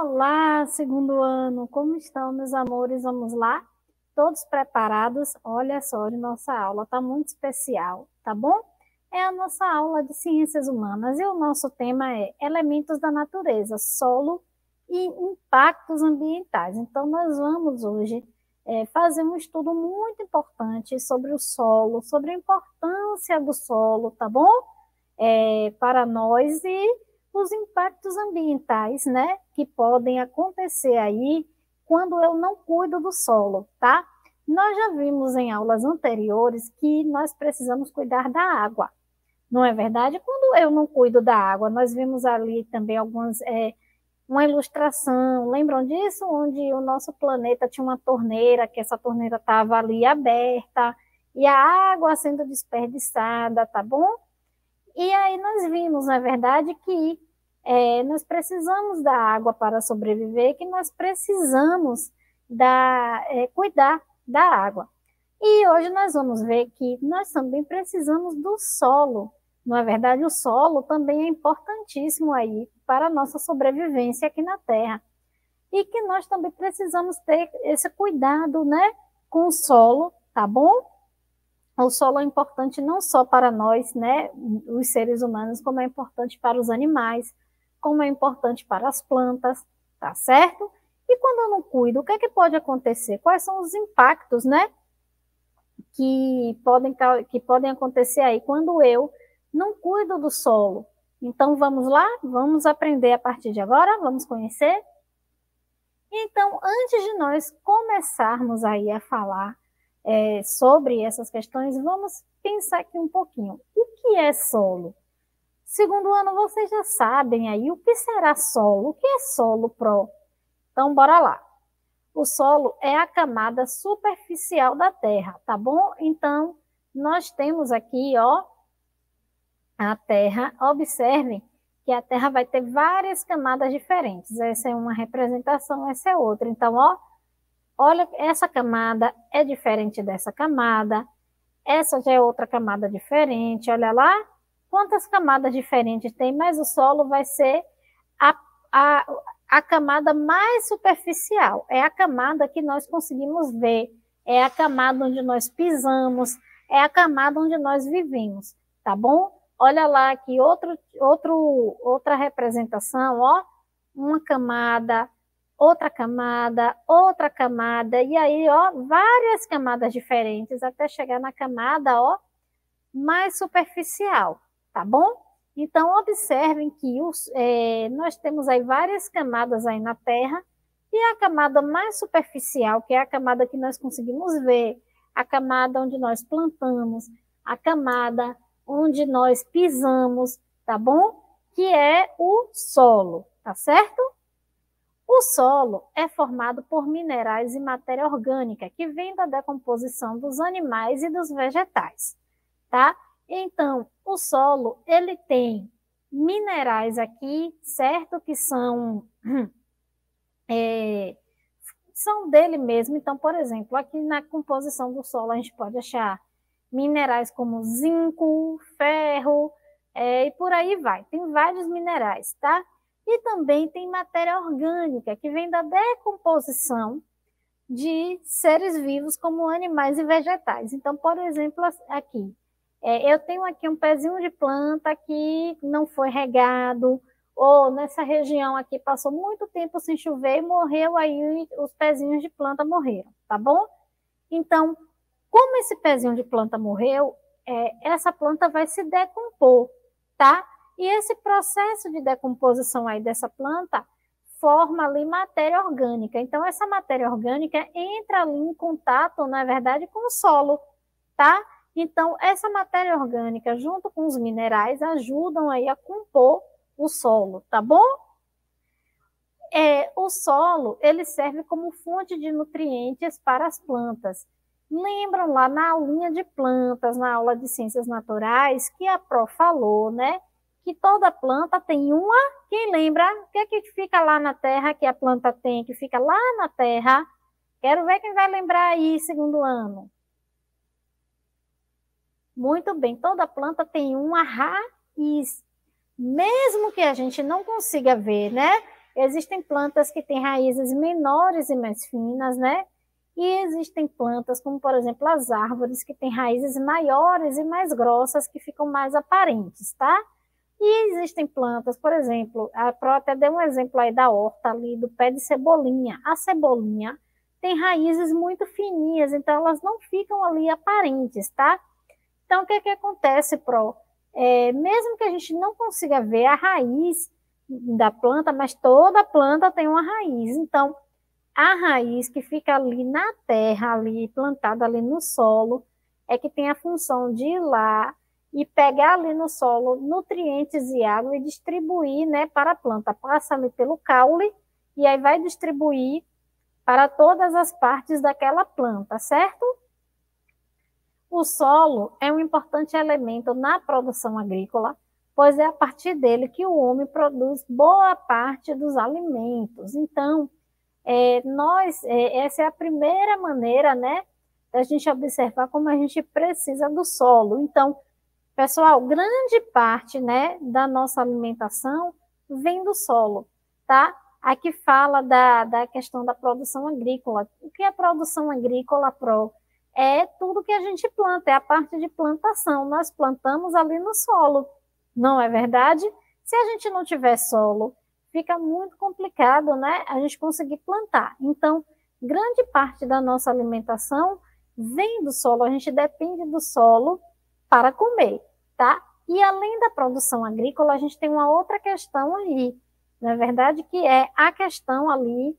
Olá, segundo ano, como estão, meus amores? Vamos lá? Todos preparados? Olha só, nossa aula está muito especial, tá bom? É a nossa aula de ciências humanas e o nosso tema é elementos da natureza, solo e impactos ambientais. Então, nós vamos hoje é, fazer um estudo muito importante sobre o solo, sobre a importância do solo, tá bom? É, para nós e os impactos ambientais, né, que podem acontecer aí quando eu não cuido do solo, tá? Nós já vimos em aulas anteriores que nós precisamos cuidar da água, não é verdade? Quando eu não cuido da água, nós vimos ali também algumas é, uma ilustração, lembram disso? Onde o nosso planeta tinha uma torneira, que essa torneira estava ali aberta, e a água sendo desperdiçada, tá bom? E aí nós vimos, na verdade, que é, nós precisamos da água para sobreviver, que nós precisamos da, é, cuidar da água. E hoje nós vamos ver que nós também precisamos do solo. Não é verdade? O solo também é importantíssimo aí para a nossa sobrevivência aqui na Terra. E que nós também precisamos ter esse cuidado, né, com o solo, tá bom? o solo é importante não só para nós, né, os seres humanos, como é importante para os animais, como é importante para as plantas, tá certo? E quando eu não cuido, o que é que pode acontecer? Quais são os impactos, né, que podem, que podem acontecer aí quando eu não cuido do solo? Então, vamos lá? Vamos aprender a partir de agora? Vamos conhecer? Então, antes de nós começarmos aí a falar é, sobre essas questões, vamos pensar aqui um pouquinho. O que é solo? Segundo ano, vocês já sabem aí o que será solo, o que é solo pro. Então, bora lá. O solo é a camada superficial da Terra, tá bom? Então, nós temos aqui, ó, a Terra. Observem que a Terra vai ter várias camadas diferentes. Essa é uma representação, essa é outra. Então, ó, olha, essa camada é diferente dessa camada, essa já é outra camada diferente, olha lá, quantas camadas diferentes tem, mas o solo vai ser a, a, a camada mais superficial, é a camada que nós conseguimos ver, é a camada onde nós pisamos, é a camada onde nós vivemos, tá bom? Olha lá aqui outro, outro, outra representação, ó, uma camada, outra camada, outra camada, e aí, ó, várias camadas diferentes até chegar na camada, ó, mais superficial, tá bom? Então, observem que os, é, nós temos aí várias camadas aí na Terra, e a camada mais superficial, que é a camada que nós conseguimos ver, a camada onde nós plantamos, a camada onde nós pisamos, tá bom? Que é o solo, tá certo? O solo é formado por minerais e matéria orgânica que vem da decomposição dos animais e dos vegetais, tá? Então, o solo, ele tem minerais aqui, certo? Que são, é, são dele mesmo. Então, por exemplo, aqui na composição do solo a gente pode achar minerais como zinco, ferro, é, e por aí vai. Tem vários minerais, tá? E também tem matéria orgânica, que vem da decomposição de seres vivos, como animais e vegetais. Então, por exemplo, aqui, é, eu tenho aqui um pezinho de planta que não foi regado, ou nessa região aqui passou muito tempo sem chover e morreu aí, os pezinhos de planta morreram, tá bom? Então, como esse pezinho de planta morreu, é, essa planta vai se decompor, tá? E esse processo de decomposição aí dessa planta forma ali matéria orgânica. Então, essa matéria orgânica entra ali em contato, na verdade, com o solo, tá? Então, essa matéria orgânica, junto com os minerais, ajudam aí a compor o solo, tá bom? É, o solo, ele serve como fonte de nutrientes para as plantas. Lembram lá na aulinha de plantas, na aula de ciências naturais, que a Pro falou, né? que toda planta tem uma. Quem lembra? O que é que fica lá na terra que a planta tem, que fica lá na terra? Quero ver quem vai lembrar aí, segundo ano. Muito bem, toda planta tem uma raiz. Mesmo que a gente não consiga ver, né? Existem plantas que têm raízes menores e mais finas, né? E existem plantas, como por exemplo as árvores, que têm raízes maiores e mais grossas, que ficam mais aparentes, tá? E existem plantas, por exemplo, a Pro até deu um exemplo aí da horta ali, do pé de cebolinha. A cebolinha tem raízes muito fininhas, então elas não ficam ali aparentes, tá? Então, o que, que acontece, Pro? É, mesmo que a gente não consiga ver a raiz da planta, mas toda planta tem uma raiz. Então, a raiz que fica ali na terra, ali plantada ali no solo, é que tem a função de ir lá e pegar ali no solo nutrientes e água e distribuir, né, para a planta. Passa ali pelo caule e aí vai distribuir para todas as partes daquela planta, certo? O solo é um importante elemento na produção agrícola, pois é a partir dele que o homem produz boa parte dos alimentos. Então, é, nós, é, essa é a primeira maneira, né, da gente observar como a gente precisa do solo. Então, pessoal, grande parte, né, da nossa alimentação vem do solo, tá? Aqui fala da, da questão da produção agrícola. O que é produção agrícola, Pro? É tudo que a gente planta, é a parte de plantação. Nós plantamos ali no solo, não é verdade? Se a gente não tiver solo, fica muito complicado, né? A gente conseguir plantar. Então, grande parte da nossa alimentação vem do solo, a gente depende do solo para comer, tá? E além da produção agrícola, a gente tem uma outra questão aí, na é verdade, que é a questão ali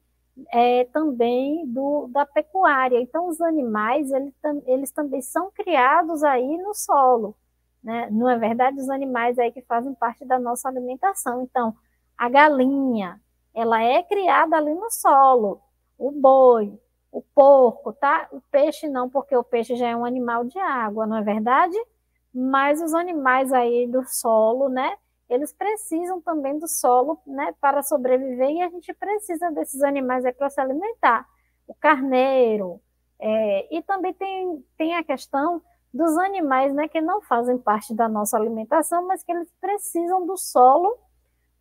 é, também do, da pecuária. Então, os animais, eles, eles também são criados aí no solo, né? Não é verdade? Os animais aí que fazem parte da nossa alimentação. Então, a galinha, ela é criada ali no solo, o boi, o porco, tá? O peixe não, porque o peixe já é um animal de água, não é verdade? Mas os animais aí do solo, né? Eles precisam também do solo né, para sobreviver e a gente precisa desses animais para se alimentar. O carneiro, é, e também tem, tem a questão dos animais né, que não fazem parte da nossa alimentação, mas que eles precisam do solo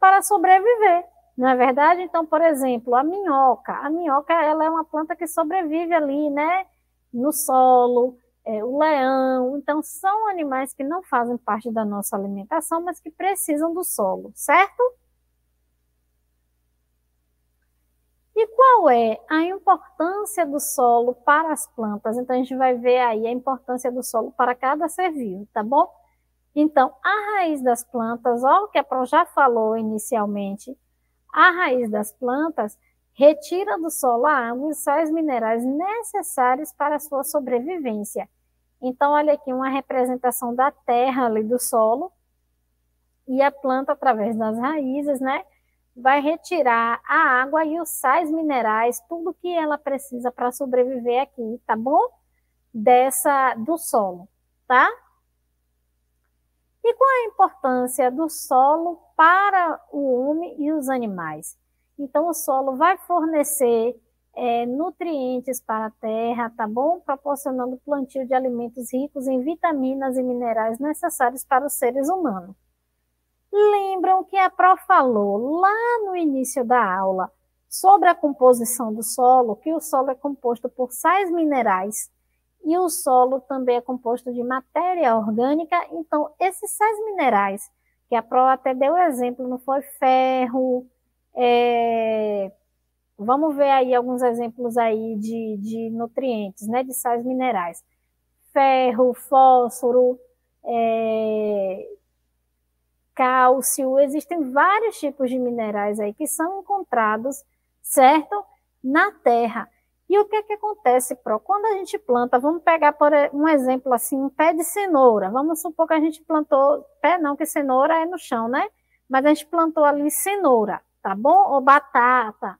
para sobreviver, não é verdade? Então, por exemplo, a minhoca. A minhoca ela é uma planta que sobrevive ali, né, no solo, é, o leão. Então, são animais que não fazem parte da nossa alimentação, mas que precisam do solo, certo? E qual é a importância do solo para as plantas? Então, a gente vai ver aí a importância do solo para cada ser vivo, tá bom? Então, a raiz das plantas, ó, o que a Pro já falou inicialmente, a raiz das plantas retira do solo a água e sais minerais necessários para a sua sobrevivência. Então, olha aqui uma representação da terra ali do solo, e a planta, através das raízes, né, vai retirar a água e os sais minerais, tudo que ela precisa para sobreviver aqui, tá bom? Dessa, do solo, tá? E qual a importância do solo para o homem e os animais? Então, o solo vai fornecer é, nutrientes para a terra, tá bom? Proporcionando plantio de alimentos ricos em vitaminas e minerais necessários para os seres humanos. Lembram que a Pro falou lá no início da aula sobre a composição do solo, que o solo é composto por sais minerais e o solo também é composto de matéria orgânica. Então, esses sais minerais, que a Pro até deu exemplo, não foi ferro, é, Vamos ver aí alguns exemplos aí de, de nutrientes, né, de sais minerais. Ferro, fósforo, é, cálcio, existem vários tipos de minerais aí que são encontrados, certo? Na terra. E o que é que acontece, Pro? Quando a gente planta, vamos pegar por um exemplo assim, um pé de cenoura. Vamos supor que a gente plantou, pé não, que cenoura é no chão, né? Mas a gente plantou ali cenoura, tá bom? Ou batata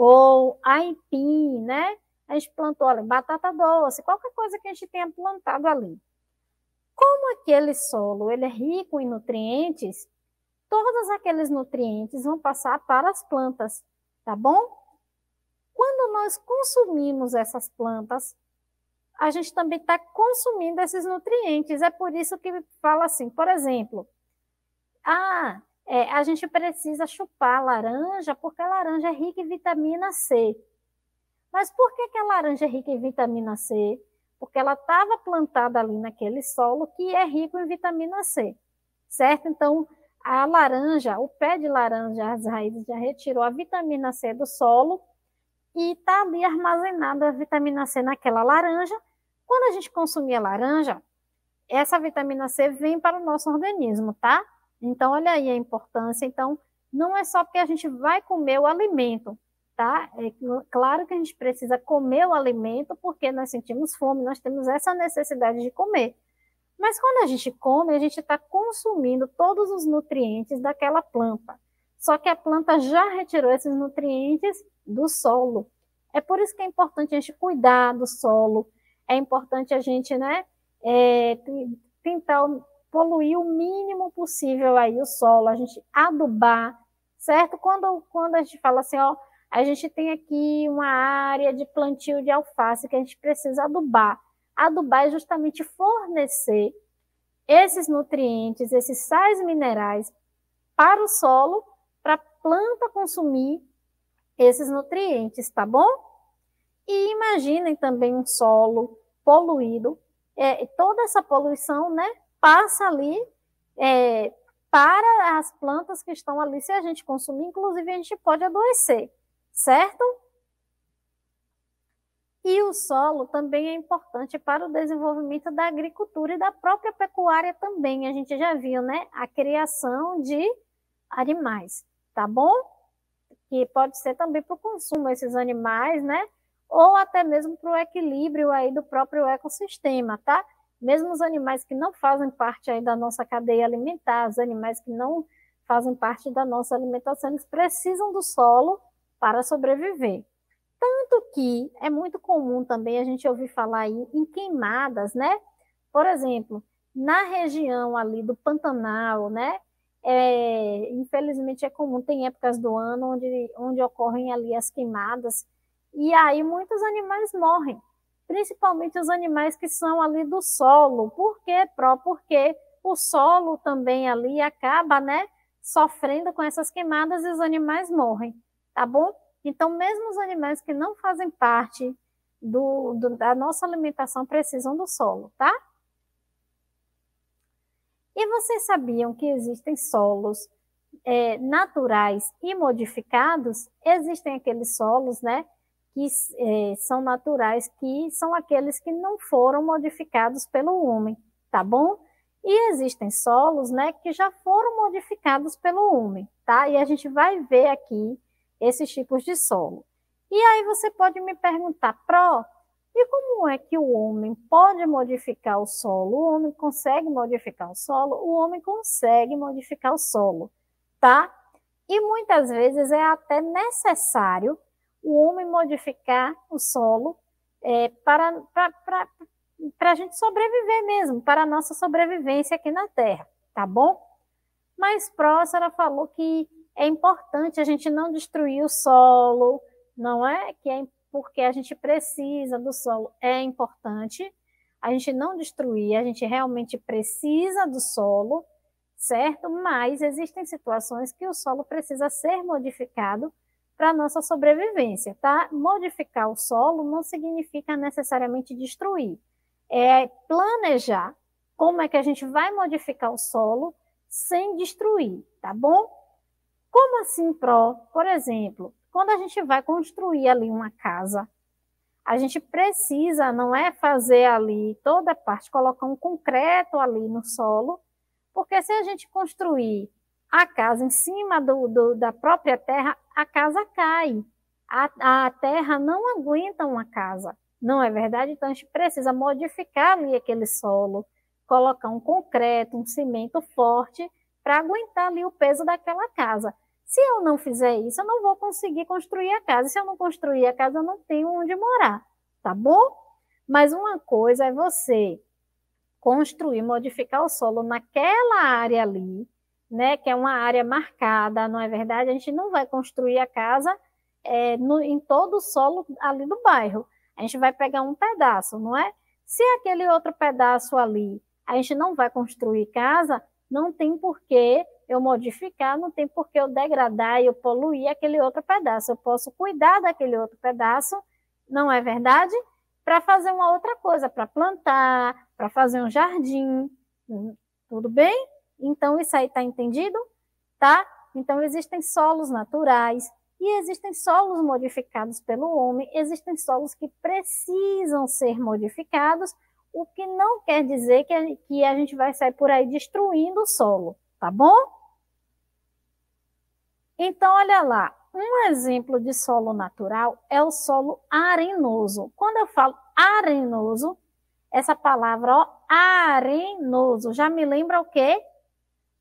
ou aipim, né? A gente plantou ali batata doce, qualquer coisa que a gente tenha plantado ali. Como aquele solo ele é rico em nutrientes, todos aqueles nutrientes vão passar para as plantas, tá bom? Quando nós consumimos essas plantas, a gente também está consumindo esses nutrientes. É por isso que fala assim, por exemplo, ah, é, a gente precisa chupar laranja, porque a laranja é rica em vitamina C. Mas por que, que a laranja é rica em vitamina C? Porque ela estava plantada ali naquele solo que é rico em vitamina C, certo? Então, a laranja, o pé de laranja, as raízes já retirou a vitamina C do solo e está ali armazenada a vitamina C naquela laranja. Quando a gente consumir a laranja, essa vitamina C vem para o nosso organismo, tá? Então, olha aí a importância. Então, não é só porque a gente vai comer o alimento, tá? É claro que a gente precisa comer o alimento porque nós sentimos fome, nós temos essa necessidade de comer. Mas quando a gente come, a gente está consumindo todos os nutrientes daquela planta. Só que a planta já retirou esses nutrientes do solo. É por isso que é importante a gente cuidar do solo. É importante a gente, né, é, tentar poluir o mínimo possível aí o solo, a gente adubar, certo? Quando, quando a gente fala assim, ó, a gente tem aqui uma área de plantio de alface que a gente precisa adubar. Adubar é justamente fornecer esses nutrientes, esses sais minerais para o solo, para a planta consumir esses nutrientes, tá bom? E imaginem também um solo poluído, é, toda essa poluição, né, passa ali é, para as plantas que estão ali, se a gente consumir, inclusive a gente pode adoecer, certo? E o solo também é importante para o desenvolvimento da agricultura e da própria pecuária também. A gente já viu, né? A criação de animais, tá bom? Que pode ser também para o consumo esses animais, né? Ou até mesmo para o equilíbrio aí do próprio ecossistema, tá? Mesmo os animais que não fazem parte aí da nossa cadeia alimentar, os animais que não fazem parte da nossa alimentação, eles precisam do solo para sobreviver. Tanto que é muito comum também a gente ouvir falar aí em queimadas, né? Por exemplo, na região ali do Pantanal, né? É, infelizmente é comum, tem épocas do ano onde, onde ocorrem ali as queimadas, e aí muitos animais morrem principalmente os animais que são ali do solo. Por quê, Pró? Porque o solo também ali acaba, né, sofrendo com essas queimadas e os animais morrem, tá bom? Então, mesmo os animais que não fazem parte do, do, da nossa alimentação precisam do solo, tá? E vocês sabiam que existem solos é, naturais e modificados? Existem aqueles solos, né, que é, são naturais, que são aqueles que não foram modificados pelo homem, tá bom? E existem solos, né, que já foram modificados pelo homem, tá? E a gente vai ver aqui esses tipos de solo. E aí você pode me perguntar, Pro, e como é que o homem pode modificar o solo? O homem consegue modificar o solo? O homem consegue modificar o solo, tá? E muitas vezes é até necessário o homem modificar o solo é, para, para, para, para a gente sobreviver mesmo, para a nossa sobrevivência aqui na Terra, tá bom? Mas Próspera falou que é importante a gente não destruir o solo, não é? Que é porque a gente precisa do solo, é importante a gente não destruir, a gente realmente precisa do solo, certo? Mas existem situações que o solo precisa ser modificado para a nossa sobrevivência, tá? Modificar o solo não significa necessariamente destruir. É planejar como é que a gente vai modificar o solo sem destruir, tá bom? Como assim? Por exemplo, quando a gente vai construir ali uma casa, a gente precisa, não é fazer ali toda a parte, colocar um concreto ali no solo, porque se a gente construir a casa em cima do, do, da própria terra, a casa cai. A, a terra não aguenta uma casa, não é verdade? Então a gente precisa modificar ali aquele solo, colocar um concreto, um cimento forte para aguentar ali o peso daquela casa. Se eu não fizer isso, eu não vou conseguir construir a casa. Se eu não construir a casa, eu não tenho onde morar, tá bom? Mas uma coisa é você construir, modificar o solo naquela área ali, né, que é uma área marcada, não é verdade? A gente não vai construir a casa é, no, em todo o solo ali do bairro. A gente vai pegar um pedaço, não é? Se aquele outro pedaço ali a gente não vai construir casa, não tem porquê eu modificar, não tem porquê eu degradar e eu poluir aquele outro pedaço. Eu posso cuidar daquele outro pedaço, não é verdade? Para fazer uma outra coisa, para plantar, para fazer um jardim. Tudo bem? Então, isso aí está entendido? Tá? Então, existem solos naturais e existem solos modificados pelo homem, existem solos que precisam ser modificados o que não quer dizer que a, gente vai sair por aí destruindo o solo, tá bom? Então, olha lá, um exemplo de solo natural é o solo arenoso. Quando eu falo arenoso, essa palavra, ó, arenoso, já me lembra o quê?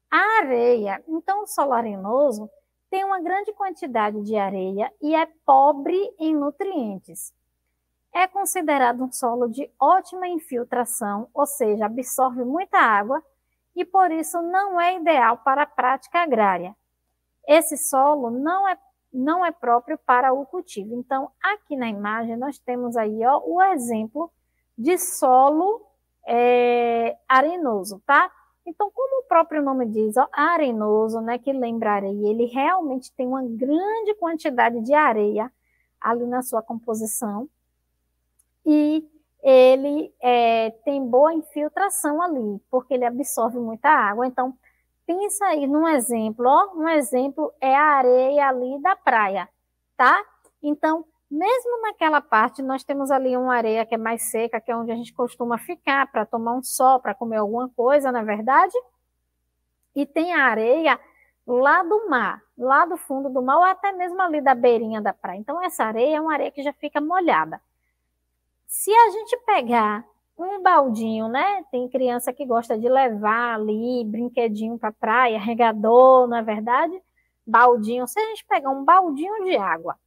Areia. Então, o solo arenoso tem uma grande quantidade de areia e é pobre em nutrientes é considerado um solo de ótima infiltração, ou seja, absorve muita água e por isso não é ideal para a prática agrária. Esse solo não é, não é próprio para o cultivo. Então, aqui na imagem nós temos aí ó, o exemplo de solo é, arenoso, tá? Então, como o próprio nome diz, ó, arenoso, né, que lembra areia, ele realmente tem uma grande quantidade de areia ali na sua composição e ele é, tem boa infiltração ali, porque ele absorve muita água. Então, pensa aí num exemplo, ó, um exemplo é a areia ali da praia, tá? Então, mesmo naquela parte, nós temos ali uma areia que é mais seca, que é onde a gente costuma ficar para tomar um sol, para comer alguma coisa, na é verdade? E tem a areia lá do mar, lá do fundo do mar, ou até mesmo ali da beirinha da praia. Então, essa areia é uma areia que já fica molhada. Se a gente pegar um baldinho, né? Tem criança que gosta de levar ali brinquedinho para praia, regador, não é verdade? Baldinho. Se a gente pegar um baldinho de água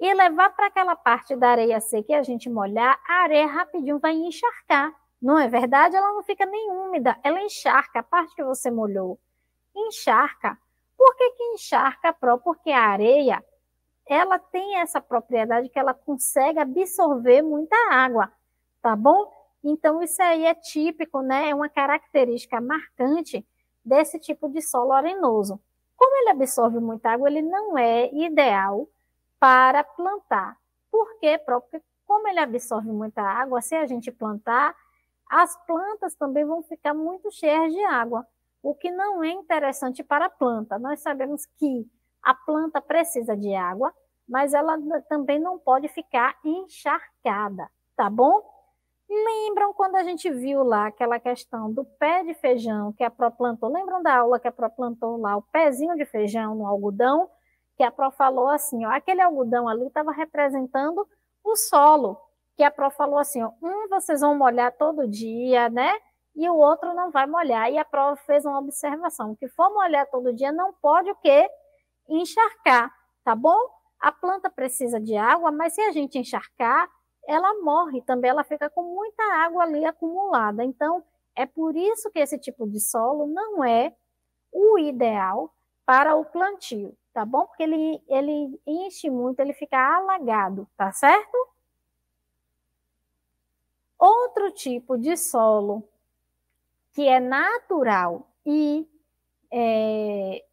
e levar para aquela parte da areia seca e a gente molhar, a areia rapidinho vai encharcar. Não é verdade? Ela não fica nem úmida, ela encharca a parte que você molhou. Encharca. Por que, que encharca, Pro? Porque a areia ela tem essa propriedade que ela consegue absorver muita água, tá bom? Então, isso aí é típico, né? É uma característica marcante desse tipo de solo arenoso. Como ele absorve muita água, ele não é ideal para plantar. Por quê? Porque como ele absorve muita água, se a gente plantar, as plantas também vão ficar muito cheias de água, o que não é interessante para a planta. Nós sabemos que a planta precisa de água, mas ela também não pode ficar encharcada, tá bom? Lembram quando a gente viu lá aquela questão do pé de feijão que a Pro plantou? Lembram da aula que a Pro plantou lá, o pezinho de feijão no algodão? Que a Pro falou assim, ó, aquele algodão ali estava representando o solo. Que a Pro falou assim, ó, um vocês vão molhar todo dia, né? E o outro não vai molhar. E a Pro fez uma observação, que for molhar todo dia não pode o quê? Encharcar, tá bom? A planta precisa de água, mas se a gente encharcar, ela morre também, ela fica com muita água ali acumulada. Então, é por isso que esse tipo de solo não é o ideal para o plantio, tá bom? Porque ele, ele enche muito, ele fica alagado, tá certo? Outro tipo de solo que é natural e é,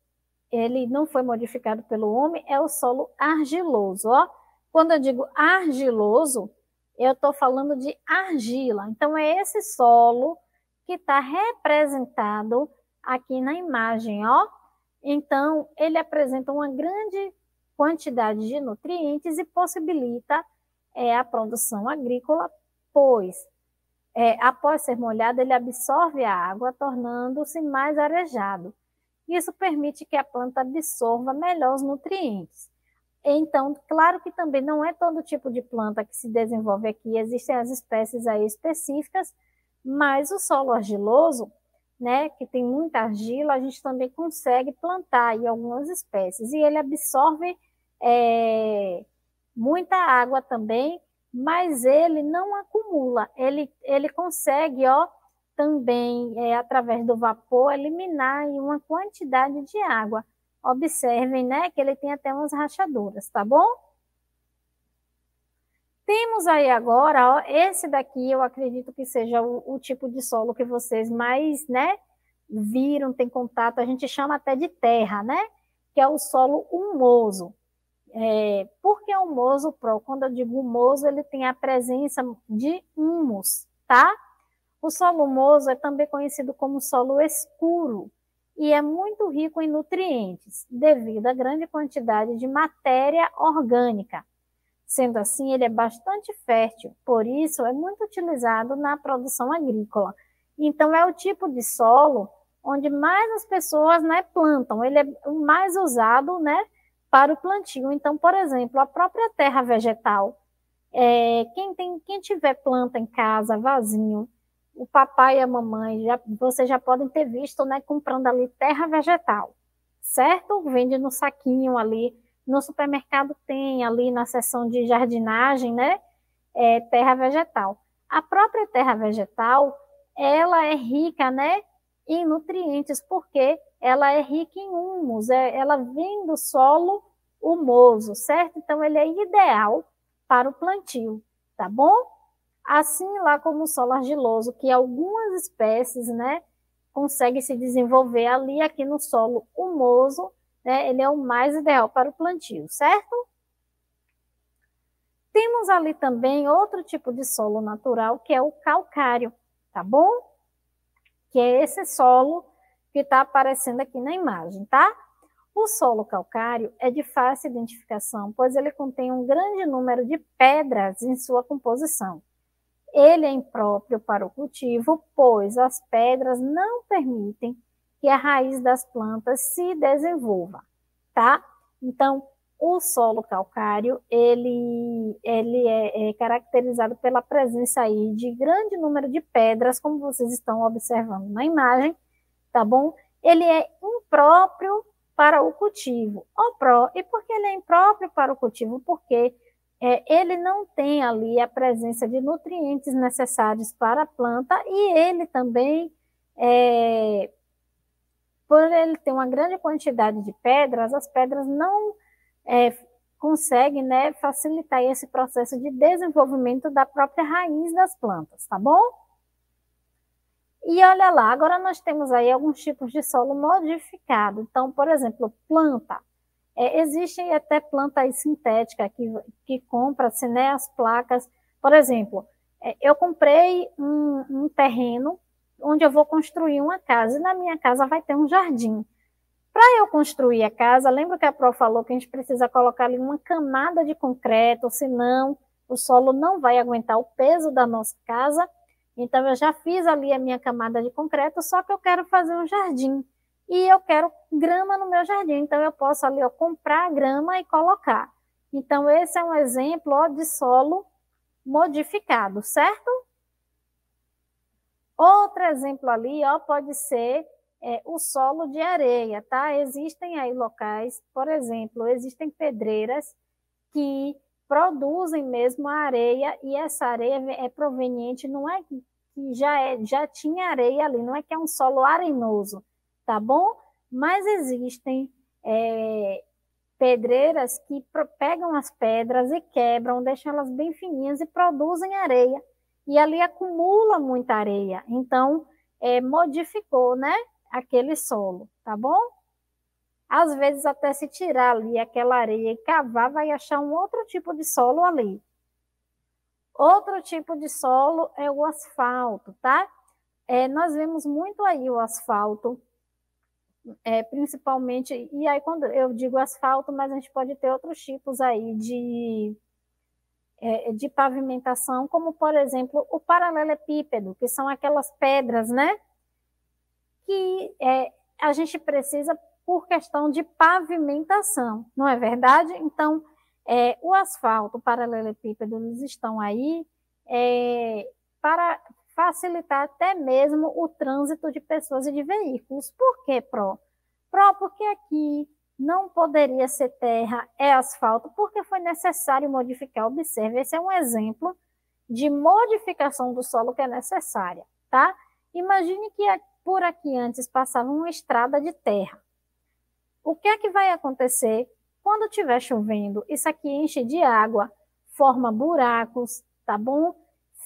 ele não foi modificado pelo homem, é o solo argiloso. Ó. Quando eu digo argiloso, eu estou falando de argila. Então, é esse solo que está representado aqui na imagem, ó. Então, ele apresenta uma grande quantidade de nutrientes e possibilita é, a produção agrícola, pois é, após ser molhado, ele absorve a água, tornando-se mais arejado. Isso permite que a planta absorva melhor os nutrientes. Então, claro que também não é todo tipo de planta que se desenvolve aqui, existem as espécies aí específicas, mas o solo argiloso, né, que tem muita argila, a gente também consegue plantar aí algumas espécies, e ele absorve é, muita água também, mas ele não acumula, ele, ele consegue, ó, também, é, através do vapor, eliminar uma quantidade de água. Observem, né, que ele tem até umas rachaduras, tá bom? Temos aí agora, ó, esse daqui eu acredito que seja o, o tipo de solo que vocês mais, né, viram, têm contato, a gente chama até de terra, né? Que é o solo humoso. É, por que humoso, Pro? Quando eu digo humoso, ele tem a presença de humus, tá? O solo humoso é também conhecido como solo escuro e é muito rico em nutrientes, devido à grande quantidade de matéria orgânica. Sendo assim, ele é bastante fértil, por isso é muito utilizado na produção agrícola. Então, é o tipo de solo onde mais as pessoas né, plantam, ele é o mais usado né, para o plantio. Então, por exemplo, a própria terra vegetal, é, quem, tem, quem tiver planta em casa, vasinho, o papai e a mamãe, já, vocês já podem ter visto, né, comprando ali terra vegetal, certo? Vende no saquinho ali, no supermercado tem ali na seção de jardinagem, né, é, terra vegetal. A própria terra vegetal, ela é rica, né, em nutrientes, porque ela é rica em humus, é, ela vem do solo humoso, certo? Então, ele é ideal para o plantio, tá bom? Assim lá como o solo argiloso, que algumas espécies, né, conseguem se desenvolver ali aqui no solo humoso, né, ele é o mais ideal para o plantio, certo? Temos ali também outro tipo de solo natural, que é o calcário, tá bom? Que é esse solo que está aparecendo aqui na imagem, tá? O solo calcário é de fácil identificação, pois ele contém um grande número de pedras em sua composição. Ele é impróprio para o cultivo, pois as pedras não permitem que a raiz das plantas se desenvolva, tá? Então, o solo calcário, ele, ele é, é, caracterizado pela presença aí de grande número de pedras, como vocês estão observando na imagem, tá bom? Ele é impróprio para o cultivo. O pró, e por que ele é impróprio para o cultivo? Porque é, ele não tem ali a presença de nutrientes necessários para a planta e ele também, é, por ele ter uma grande quantidade de pedras, as pedras não é, conseguem né, facilitar esse processo de desenvolvimento da própria raiz das plantas, tá bom? E olha lá, agora nós temos aí alguns tipos de solo modificado. Então, por exemplo, planta. É, existem até plantas sintéticas que, que compra-se né, as placas. Por exemplo, é, eu comprei um, um terreno onde eu vou construir uma casa, e na minha casa vai ter um jardim. Para eu construir a casa, lembra que a Pro falou que a gente precisa colocar ali uma camada de concreto, senão o solo não vai aguentar o peso da nossa casa. Então, eu já fiz ali a minha camada de concreto, só que eu quero fazer um jardim. E eu quero grama no meu jardim. Então, eu posso ali ó, comprar grama e colocar. Então, esse é um exemplo ó, de solo modificado, certo? Outro exemplo ali ó, pode ser é, o solo de areia, tá? Existem aí locais, por exemplo, existem pedreiras que produzem mesmo a areia e essa areia é proveniente, não é que já, é, já tinha areia ali, não é que é um solo arenoso, tá bom? Mas existem é, pedreiras que pegam as pedras e quebram, deixam elas bem fininhas e produzem areia. E ali acumula muita areia, então é, modificou, né, aquele solo, tá bom? Às vezes, até se tirar ali aquela areia e cavar, vai achar um outro tipo de solo ali. Outro tipo de solo é o asfalto, tá? É, nós vemos muito aí o asfalto, é, principalmente, e aí quando eu digo asfalto, mas a gente pode ter outros tipos aí de, de pavimentação, como por exemplo o paralelepípedo, que são aquelas pedras, né? Que é, a gente precisa por questão de pavimentação, não é verdade? Então, é, o asfalto, o paralelepípedo, eles estão aí é, para facilitar até mesmo o trânsito de pessoas e de veículos. Por que, Pro? Pro, porque aqui não poderia ser terra, é asfalto, porque foi necessário modificar. Observe, esse é um exemplo de modificação do solo que é necessária, tá? Imagine que por aqui antes passava uma estrada de terra. O que é que vai acontecer quando estiver chovendo? Isso aqui enche de água, forma buracos, tá bom?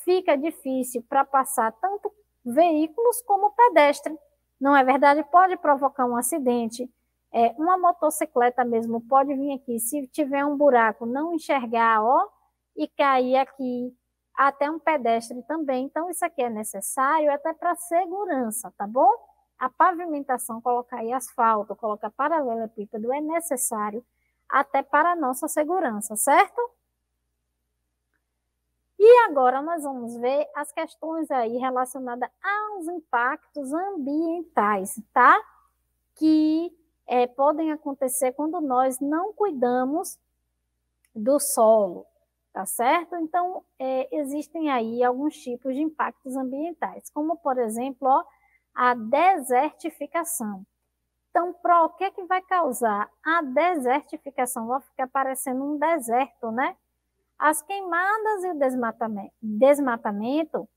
Fica difícil para passar tanto veículos como pedestre. Não é verdade? Pode provocar um acidente. É, uma motocicleta mesmo pode vir aqui, se tiver um buraco, não enxergar, ó, e cair aqui, até um pedestre também. Então, isso aqui é necessário até para segurança, tá bom? A pavimentação, colocar aí asfalto, colocar paralelepípedo é necessário até para a nossa segurança, certo? E agora nós vamos ver as questões aí relacionadas aos impactos ambientais, tá? Que é, podem acontecer quando nós não cuidamos do solo, tá certo? Então, é, existem aí alguns tipos de impactos ambientais, como, por exemplo, ó, a desertificação. Então, pro, o que, é que vai causar? A desertificação vai ficar parecendo um deserto, né? As queimadas e o desmatamento, desmatamento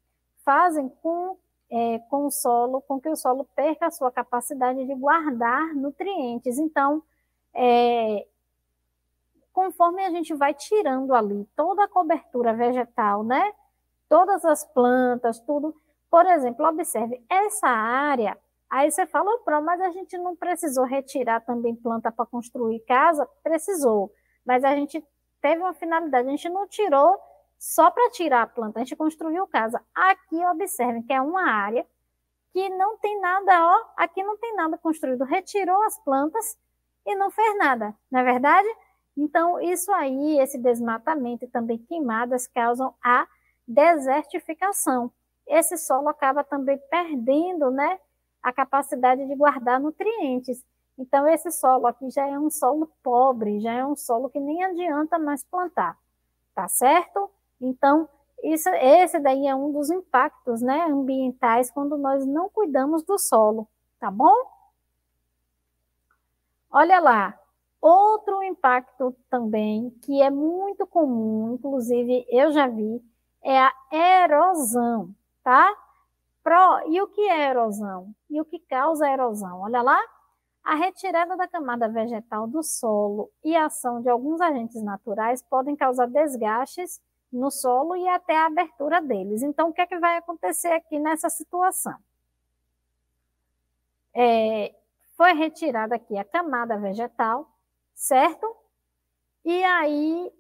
fazem com, é, com o solo, com que o solo perca a sua capacidade de guardar nutrientes. Então, é, conforme a gente vai tirando ali toda a cobertura vegetal, né? Todas as plantas, tudo. Por exemplo, observe, essa área, aí você fala, oh, mas a gente não precisou retirar também planta para construir casa? Precisou, mas a gente teve uma finalidade, a gente não tirou só para tirar a planta, a gente construiu casa. Aqui, observem que é uma área que não tem nada, ó, aqui não tem nada construído, retirou as plantas e não fez nada, não é verdade? Então, isso aí, esse desmatamento e também queimadas causam a desertificação. Esse solo acaba também perdendo né, a capacidade de guardar nutrientes. Então, esse solo aqui já é um solo pobre, já é um solo que nem adianta mais plantar, tá certo? Então, isso, esse daí é um dos impactos né, ambientais quando nós não cuidamos do solo, tá bom? Olha lá, Outro impacto também, que é muito comum, inclusive eu já vi, é a erosão, tá? Pro, e o que é erosão? E o que causa erosão? Olha lá, a retirada da camada vegetal do solo e a ação de alguns agentes naturais podem causar desgastes no solo e até a abertura deles. Então, o que é que vai acontecer aqui nessa situação? É, foi retirada aqui a camada vegetal, certo? E aí,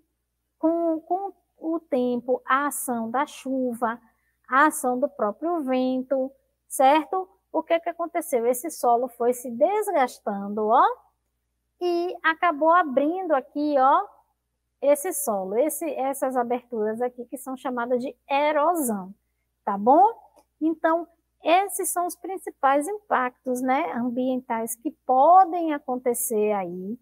com, com o tempo, a ação da chuva, a ação do próprio vento, certo? O que, que aconteceu? Esse solo foi se desgastando, ó, e acabou abrindo aqui, ó, esse solo, esse, essas aberturas aqui que são chamadas de erosão, tá bom? Então, esses são os principais impactos, né, ambientais que podem acontecer aí,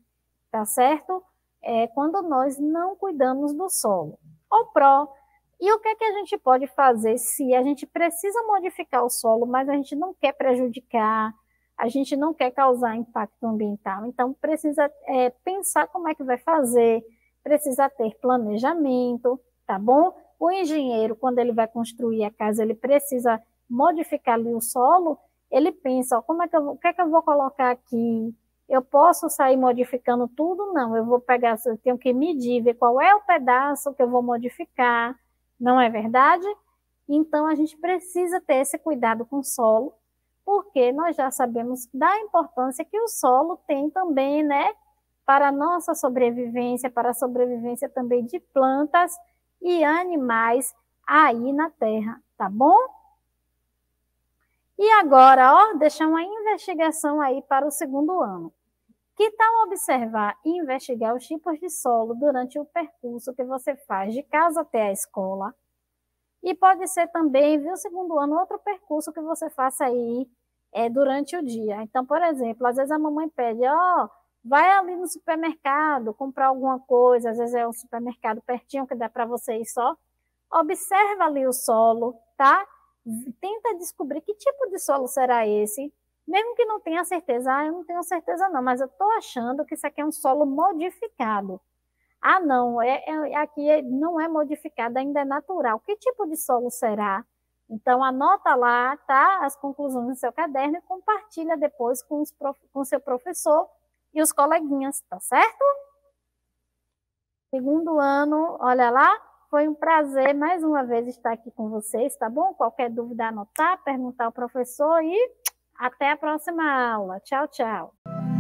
tá certo? É, quando nós não cuidamos do solo. O pró. E o que é que a gente pode fazer se a gente precisa modificar o solo, mas a gente não quer prejudicar, a gente não quer causar impacto ambiental? Então, precisa é, pensar como é que vai fazer, precisa ter planejamento, tá bom? O engenheiro, quando ele vai construir a casa, ele precisa modificar ali o solo, ele pensa, ó, como é que eu, o que é que eu vou colocar aqui, eu posso sair modificando tudo? Não, eu vou pegar, eu tenho que medir, ver qual é o pedaço que eu vou modificar, não é verdade? Então, a gente precisa ter esse cuidado com o solo, porque nós já sabemos da importância que o solo tem também, né? Para a nossa sobrevivência, para a sobrevivência também de plantas e animais aí na Terra, tá bom? E agora, ó, deixar uma investigação aí para o segundo ano. Que tal observar e investigar os tipos de solo durante o percurso que você faz de casa até a escola? E pode ser também, viu, segundo ano, outro percurso que você faça aí é, durante o dia. Então, por exemplo, às vezes a mamãe pede, ó, oh, vai ali no supermercado comprar alguma coisa, às vezes é um supermercado pertinho que dá para você ir só. Observa ali o solo, tá? Tenta descobrir que tipo de solo será esse mesmo que não tenha certeza, ah, eu não tenho certeza não, mas eu estou achando que isso aqui é um solo modificado. Ah, não, é, é, aqui não é modificado, ainda é natural. Que tipo de solo será? Então, anota lá, tá? As conclusões no seu caderno e compartilha depois com, os com seu professor e os coleguinhas, tá certo? Segundo ano, olha lá, foi um prazer mais uma vez estar aqui com vocês, tá bom? Qualquer dúvida, anotar, perguntar ao professor e Até a próxima aula. Tchau, tchau.